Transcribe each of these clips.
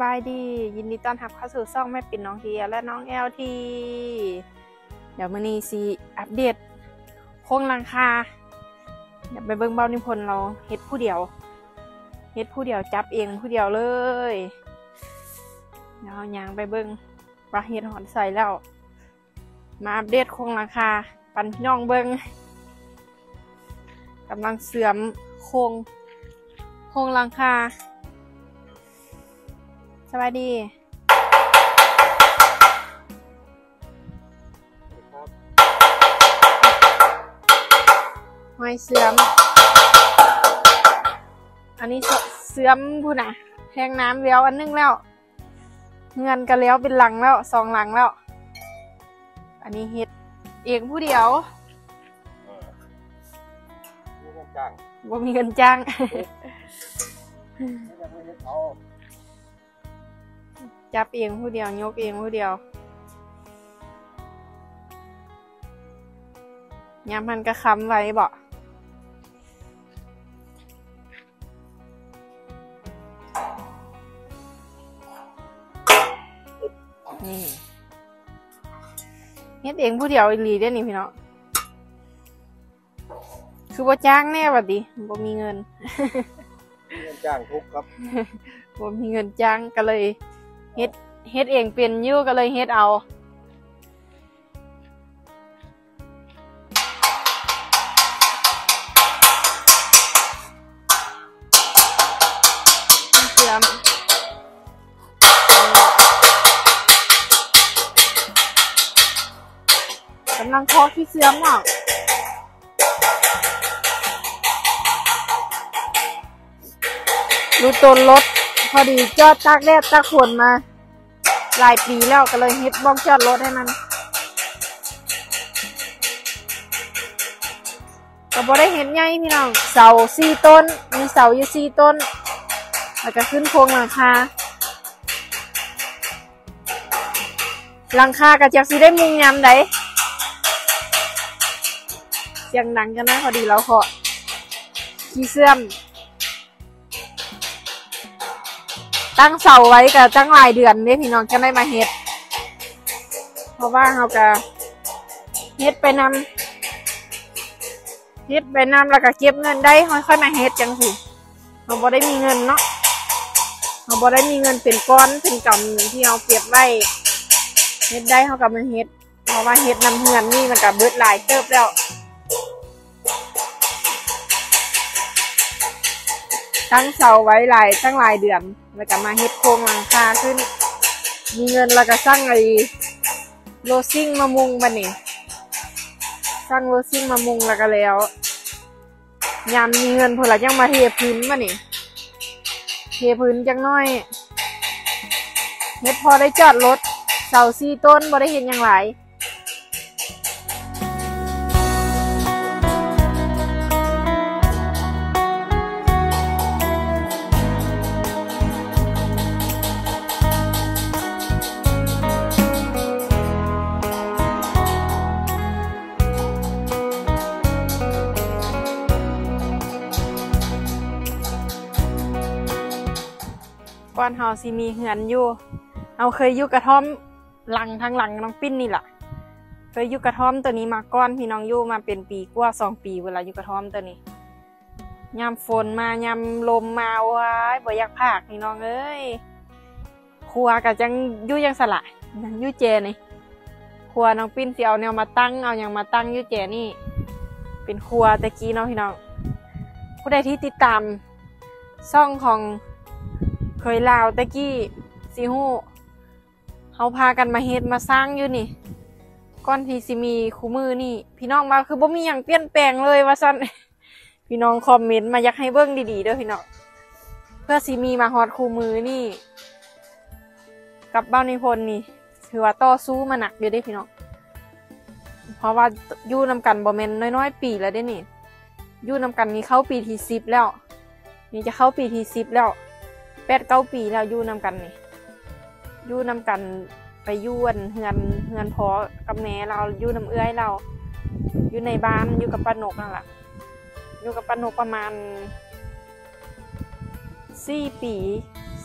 บายดี ยินดีต้อนรับเข้าสู่ซ่องแม่ปิ่นน้องเทียและน้องแอลทีเดี๋ยวมื้อนี้สิอัปเดตโครงหลังคาเดี๋ยวไปเบิ่งเบ้านิพนธ์เราเฮ็ดผู้เดียวเฮ็ดผู้เดียวจับเองผู้เดียวเลยเดี๋ยวเอายางไปเบิ่งว่าเฮ็ดหอนใส่แล้ว มาอัปเดตโครงหลังคาปันพี่น้องเบิ่งกำลังเสื่อมโครงโครงหลังคา สวัสดีหอยเสื่อม อันนี้เสเสื่อมพูดนะแห้งน้ำเลี้ยวอันนึงแล้ว เงินก็เลี้ยวเป็นหลังแล้วสองหลังแล้ว อันนี้เฮ็ดเองผู้เดียวเออนี่เงินจ้างบ่มีเงินจ้าง จับเองผู้เดียวยกเองผู้เดียวยามมันก็ค้ำไว้บ่นี่เฮ็ดเองผู้เดียวอีหลีเด้อนี่พี่น้องคือบ่จ้างแน่บัดดิบ่มีเงินนี่เงินจ้างทุกข์ครับ บ่มีเงินจ้างก็เลย เฮ็ดเฮ็ดเองเป็นยู่ก็เลยเฮ็ดเอาเสื่อมกำลังเคาะที่เสื่อมอะดูต้นรถ พอดีจอดตากแดดตากฝนมา หลายปีแล้วก็เลยเฮ็ดบ้องจอดรถให้มันก็บ่ได้เห็นใหญ่พี่น้องเสาสี่ต้น มีเสาอยู่สี่ต้น แล้วก็ขึ้นโครงหลังคาหลังคาก็จักสิได้มุงยามใดเสียงดังกันนะพอดีเราเคาะขี้เสื่อม ตั้งเสาไว้กับตั้งหลายเดือนเนี่ยพี่น้องจะได้มาเฮ็ด เพราะว่าเราก็เฮ็ดไปนำเฮ็ดไปนำแล้วก็เก็บเงินได้ค่อยๆมาเฮ็ดจังสิเราบ่ได้มีเงินเนาะเราบ่ได้มีเงินเป็นก้อนเป็นกำที่เราเก็บไว้เฮ็ดได้เขาก็มาเฮ็ดเพราะว่าเฮ็ดนำเงินนี่มันก็เบิดหลายเติบแล้ว ตั้งเสาไว้หลายตั้งหลายเดือน แล้วก็มาเฮ็ดโครงหลังคาขึ้น มีเงินแล้วก็สร้างไอ้โรซิ่งมามุงบันนี่สร้างโรซิ่งมามุงแล้วก็แล้วยามมีเงินพอละยังมาเทพื้นมานี่เทพื้นจังน้อยเฮ็ดพอได้จอดรถเสาสี่ต้นบ่ได้เห็นอย่างไร ก่อนเฮาสิมีเหือนอยู่เฮาเคยอยู่กระท่อมหลังทางหลังน้องปิ้นนี่แหละเคยอยู่กระท่อมตัวนี้มาก่อนพี่น้องอยู่มาเป็นปีกว่าสองปีเวลาอยู่กระท่อมตัวนี้ยามฝนมายามลมมาว้ายบ่อยากพากพี่น้องเอ้ยครัวก็จังยู่ยังสละยังยู่เจนี่ครัวน้องปิ้นสิเอาแนวมาตั้งเอาอย่างมาตั้งยู่เจนี่ เป็นครัวตะกี้เนาะพี่น้องผู้ใดที่ติดตามช่องของ เคยลาวตะกี้สิฮู้เฮาพากันมาเฮ็ดมาสร้างอยู่นี่ก่อนที่สิมีคู่มือนี่ พี่น้องมาคือบ่มีหยังเปลี่ยนแปลงเลยว่าซั่นพี่น้องคอมเมนต์มาอยากให้เบิ่งดีๆเด้อพี่น้องเพื่อสิมีมาฮอดคู่มือนี่ กับบ้านนิพนธ์นี่ถือว่าต่อสู้มาหนักอยู่เด้พี่น้องเพราะว่าอยู่นำกันบ่แม่นน้อยๆปีแล้วเด้นี่อยู่นำกันนี่เข้าปีที่10แล้ว นี่จะเข้าปีที่10แล้ว แปดเก้าปีแล้วอยู่นำกันนี่อยู่นำกันไปยู่อันเฮือนเฮือนพอกับแม่เราอยู่นำเอื้อยเรา อยู่ในบ้านอยู่กับป้านกนั่นแหละอยู่กับป้านกประมาณสี่ปี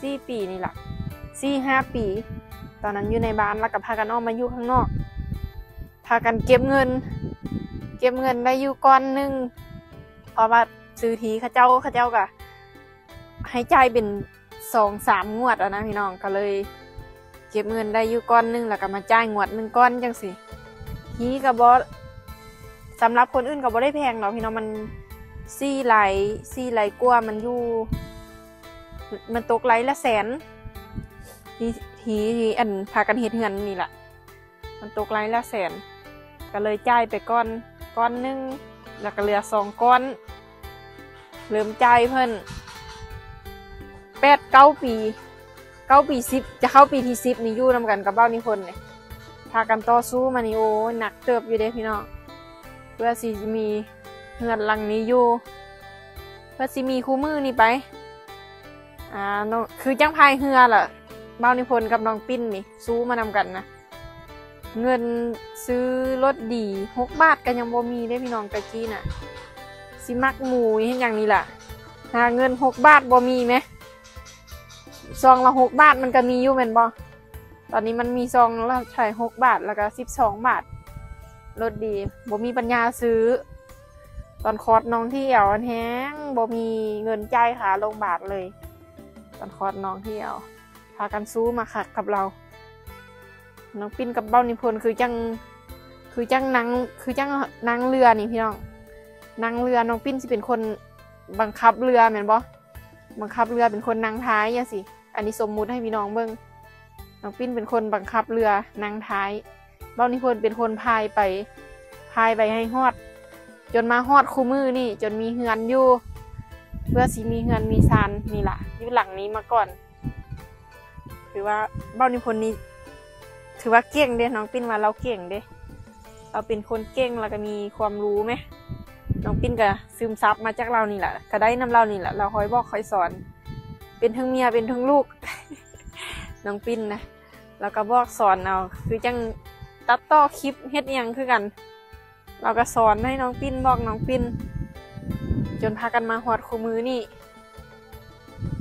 สี่ปีนี่แหละสี่ห้าปี ตอนนั้นอยู่ในบ้านแล้วก็พากันออกมาอยู่ข้างนอกพากันเก็บเงิน เก็บเงินได้อยู่ก้อนหนึ่งพราะว่าซื้อทีข้าเจ้าข้าเจ้าก็ให้จ่ายเป็น สองสามงวดอะนะพี่น้องก็เลย เก็บเงินได้อยู่ก้อนหนึงแล้วก็มาจ่ายงวดหนึ่งก้อนจังสิทีกับบอสสำหรับคนอื่นก็บ่ได้แพงหรอกพี่น้องมันซี่ไหลซี่ไหลกลัวมันอยู่ มันตกไหลละแสนทีทีอันพากันเฮ็ดเงินนี่แหละมันตกไหลละแสน ก็เลยจ่ายไปก้อนก้อนหนึงแล้วก็เหลือสองก้อนเริ่มจ่ายเพิ่น ปดเก้าปีเก้าปีสิบจะเข้าปีที่สิบนี่ยู่นำกันกับเบ้านิพนธ์เนี่ยพากันต่อสู้มานี่โอ้หนักเติบอยู่เด้พี่น้องเพื่อสิมีเงินหลังนี้อยู่เพื่อสิมีคู่มือนี่ไปอ่าน้องคือจังพายเฮือล่ะเบ้านิพนธ์กับน้องปิ้นนี่สู้มานำกันนะเงินซื้อรถดีหกบาทกันยังบ่มีได้พี่น้องตะกี้น่ะสิมักหมูเห็นอย่างนี้ล่ะหาเงินหกบาทบ่มีไหม ซองละหกบาทมันก็มีอยู่แม่นบ่ตอนนี้มันมีซองละใช่หกบาทแล้วก็สิบสองบาทรถดีบ่มีปัญญาซื้อ ตอนคอร์สน้องที่เอวแห้งบ่มีเงินจ่ายขาลงบาทเลย ตอนคอร์สน้องที่เอวพากันสู้มาขัดกับเรา น้องปิ้นกับเบ้านิพนธ์คือจังคือจังนางคือจังนางเรือนี่พี่น้องนางเรือน้องปิ้นสิเป็นคนบังคับเรือแม่นบ่บังคับเรือเป็นคนนางท้ายอย่าสิ อันนี้สมมุติให้พี่น้องเบิ่งน้องปิ้นเป็นคนบังคับเรือนางท้ายเบ้านิพนธ์เป็นคนพายไป พายไปให้ฮอด จนมาฮอดคู่มือนี่ จนมีเฮือนอยู่ เพื่อสิมีเฮือนมีซานนี่แหละอยู่หลังนี้มาก่อน ถือว่าเบ้านิพนธ์นี่ถือว่าเก่งเด้น้องปิ้นว่าเราเก่งเด้เราเป็นคนเก่งแล้วก็มีความรู้ไหมน้องปิ้นก็ซึมซับมาจากเรานี่แหละก็ได้น้ำเรานี่แหละเราคอยบอกคอยสอน เป็นทั้งเมียเป็นทั้งลูก น้องปิ้นนะแล้วก็บอกสอนเอาคือจังตัดต่อคลิปเฮ็ดอิหยังคือกัน เราก็สอนให้น้องปิ้นบอกน้องปิ้นจนพากันมาหอดคู่มือนี่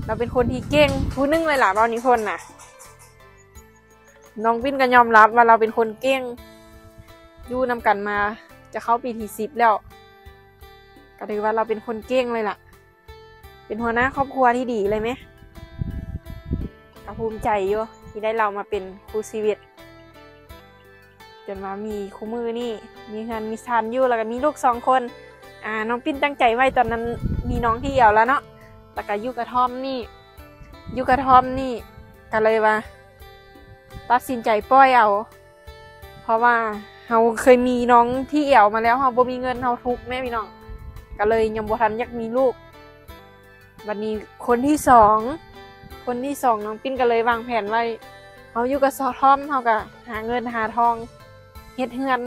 เราเป็นคนที่เก่งผู้นึงเลยล่ะเบานิพนธ์น่ะ น้องปิ้นก็ยอมรับว่าเราเป็นคนเก่งอยู่นำกันมาจะเข้าปีที่สิบแล้ว ก็ถือว่าเราเป็นคนเก่งเลยล่ะ เป็นหัวหน้าครอบครัวที่ดีเลยไหมก็ภูมิใจอยู่ที่ได้เรามาเป็นครูชีวิต จนมามีคู่มือนี่ มีเงินมีชันอยู่แล้วก็มีลูกสองคน อ่าน้องปิ้นตั้งใจไว้ตอนนั้นมีน้องที่เดียวแล้วเนาะแล้วก็ยู่กระท่อมนี่ยู่กระท่อมนี่ก็เลยว่าตัดสินใจปล่อยเอา เพราะว่าเราเคยมีน้องที่เอี่ยวมาแล้วเราบ่มีเงินเราทุกแม่พี่น้อง ก็เลยยังบ่ทันอยากมีลูก วันนี้คนที่สอง คนที่สองน้องปิ้นก็เลยวางแผนไว้เขาอยู่กับซอทอมเขาก็หาเงินหาทองเฮ็ดเฮือน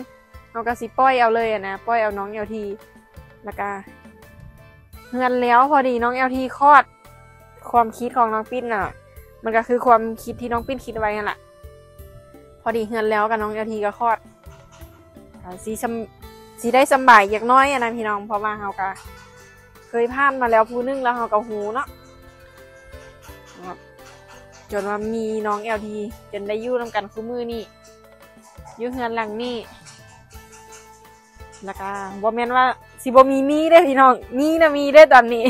เขาก็สิปล่อยเอาเลยอะนะปล่อยเอาน้องเอลทีแล้วก็เฮือนแล้วพอดีน้องเอลทีคลอด ความคิดของน้องปิ้นน่ะ มันก็คือความคิดที่น้องปิ้นคิดไว้นั่นแหละพอดีเฮือนแล้วกับน้องเอลทีก็คลอดสีสีได้สบายอย่างน้อยอะนะพี่น้องเพราะว่าเขาก็ เคยผ่านมาแล้วผู้นึงแล้วเขาก็หูเนาะจนว่ามีน้องเอลทีจนได้ยู่นำกันคู่มือนี่ยู่เฮือนหลังนี่แล้วก็บ่แมนว่าสิบมีมีได้พี่น้องมีนะมีได้ตอนนี้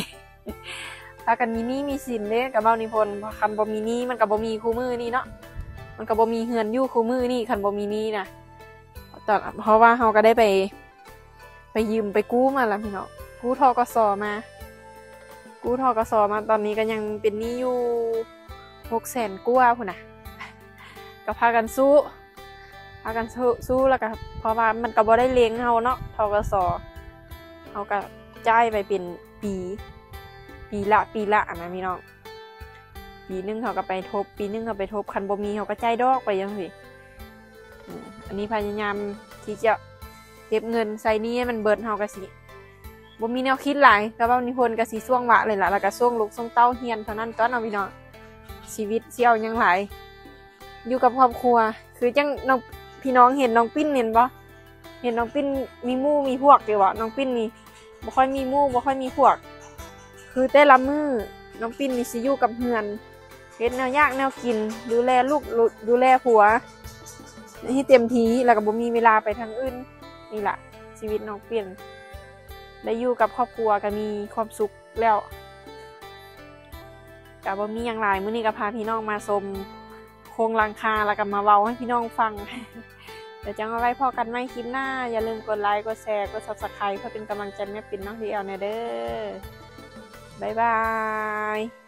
ถ้ากันมีนี้มีสินเด้กับเบ้านิพนธ์คันบ่มีนี้มันก็บ่มีคู่มือนี่เนาะมันก็บ่มีเฮือนยู่คู่มือนี่คันบ่มีนี้นะตอนเพราะว่าเฮาก็ได้ไป ไปยืมไปกู้มาแล้วพี่น้อง กู้ทกสมา กู้ทกสมาตอนนี้ก็ยังเป็นหนี้อยู่หกแสนกว่าพุ่นนะก็พากันสู้พากันสู้สู้แล้วก็เพราะว่ามันก็บ่ได้เลี้ยงเฮาเนาะทกสเฮาก็จ่ายไปเป็นปี ปีละปีละอะนะพี่น้องปีหนึงเขาก็ไปทบ ปีหนึงเขาไปทบคันบ่มีเขาก็จ่ายดอกไปยังสิอันนี้พยายามที่จะเก็บเงินใส่หนี้ให้มันเบิดเฮาก็สิ บ่มีแนวคิดหลายก็เว้านิพนธ์ก็สิช่วงวะเลยล่ะแล้วก็ช่วงลูกช่วงเต้าเฮียนเท่านั้นตอนเอาะพี่น้องชีวิตสิเอาหยังหลายอยู่กับครอบครัว คือจังน้องพี่น้องเห็นน้องปิ้นเห็นบ่เห็นน้องปิ้นมีมู่มีพวกเดียวบ่น้องปิ้นนี่บ่ค่อยมีมู่บ่ค่อยมีพวก คือแต่ละมือน้องปิ้นนี่สิอยู่กับเฮือนเฮ็ดแนวยากแนวกิน ดูแลลูกดูแลผัวให้เต็มทีแล้วก็บ่มีเวลาไปทางอื่นนี่ล่ะชีวิตน้องเปลี่ยน ได้อยู่กับครอบครัวก็มีความสุขแล้วกับ่มีอย่างไรเมื้อนี้ก็พาพี่น้องมาชมโครงหลังคาแล้วก็มาเว้าให้พี่น้องฟังเดี๋ยวจั่งเอาไว้พ้อกันใหม่คลิปหน้า อย่าลืมกดไลค์กดแชร์กด Subscribe เพื่อเป็นกำลังใจแม่ปิ่นน้องดีเอลเนเด้อบ๊ายบาย